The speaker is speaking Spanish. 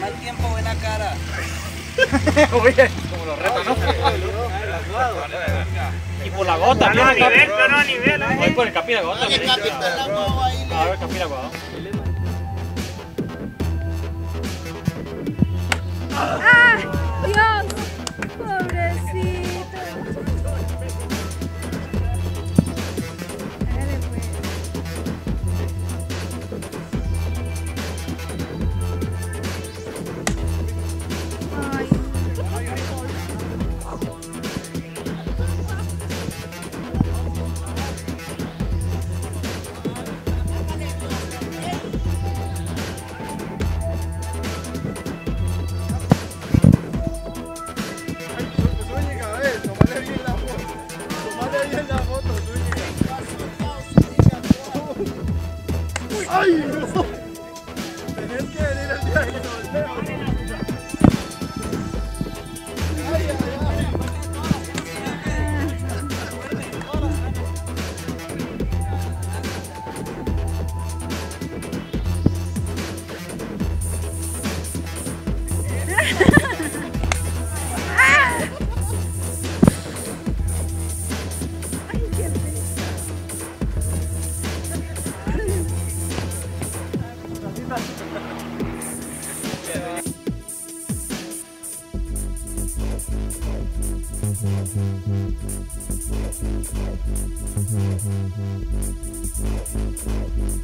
Mal tiempo, buena cara. Como los retos, ¿no? Y por la gota, no a nivel, no a nivel. Voy por el capi de gota. A ver, capi de gota. La Zúñiga. ¡Ay! Tenés que venir el día que nos vemos. Thank you.